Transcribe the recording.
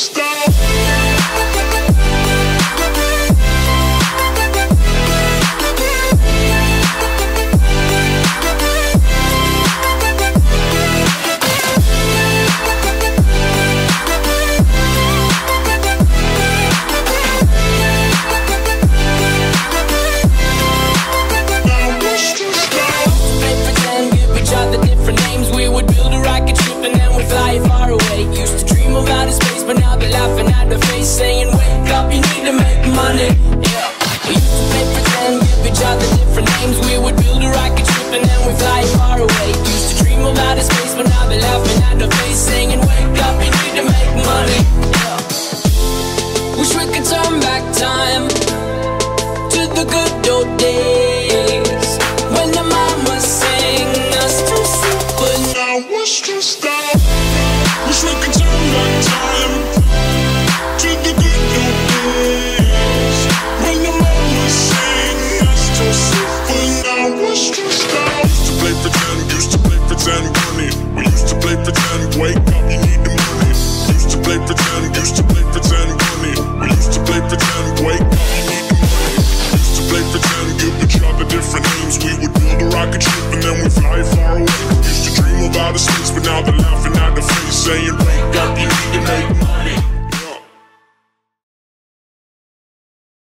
It's the face saying, wake up, you need to make money. Yeah. We used to play pretend, give each other different names. We would build a rocket ship and then we fly far away. Used to dream about a space, but now they're laughing at the face saying, wake up, you need to make money. Yeah. Wish we could turn back time to the good old days when the mama sang us to sleep, but now we're stressed out. Wish we could. Wake up, you need the money. Used to play pretend, used to play pretend, money. We used to play pretend, wake up, you need the money. Used to play pretend, give each other different names. We would build a rocket ship and then we fly far away. Used to dream about outer space, but now they're laughing at the face, saying, Wake up, you need to make money.